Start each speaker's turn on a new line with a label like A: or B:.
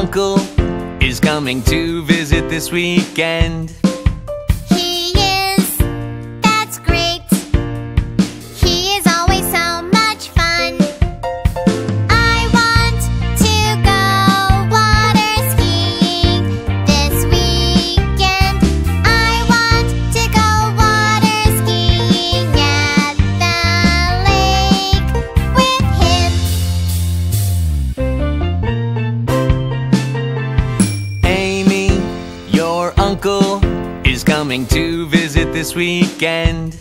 A: uncle is coming to visit this weekend. uncle is coming to visit this weekend.